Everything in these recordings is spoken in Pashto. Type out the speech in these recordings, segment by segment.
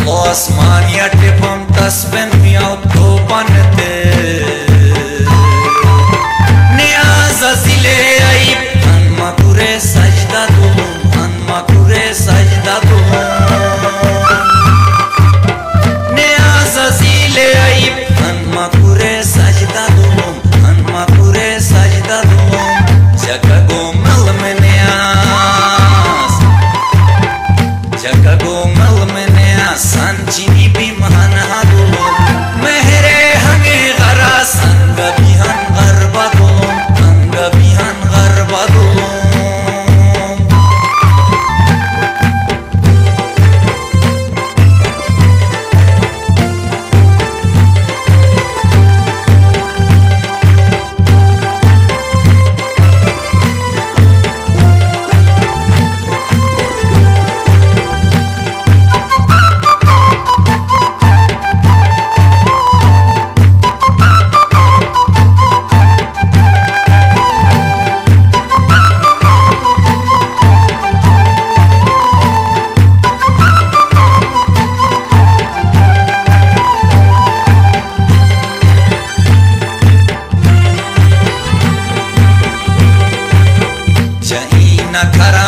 los man, ja tepam das, wenn mir auch cara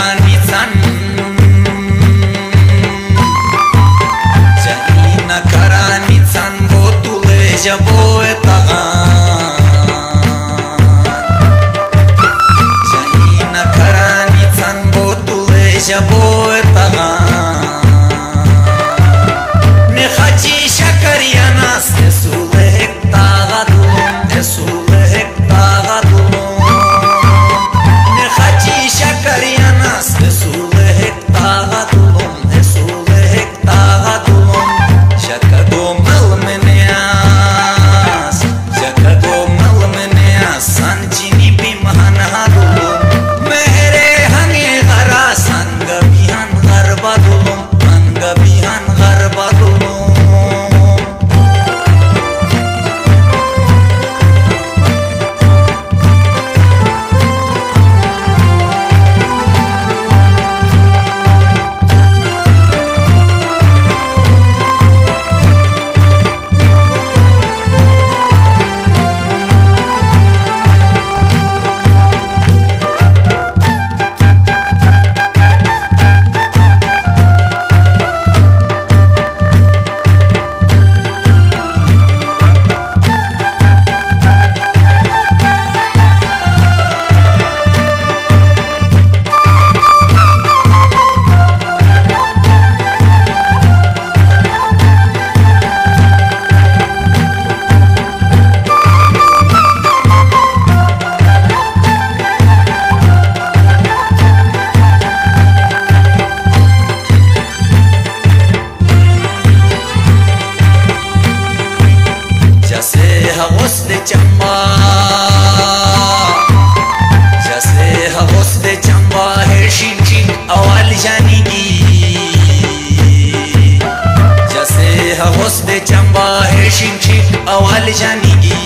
هغوس د چمبا هشینچی اول جانیگی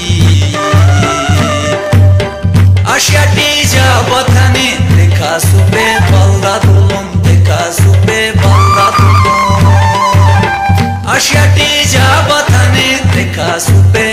Aşka diyece bakanı Deka sube balda tulum Deka sube balda tulum Aşka diyece bakanı Deka sube